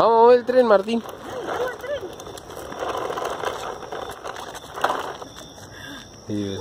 Vamos a ver el tren, Martín. Sí,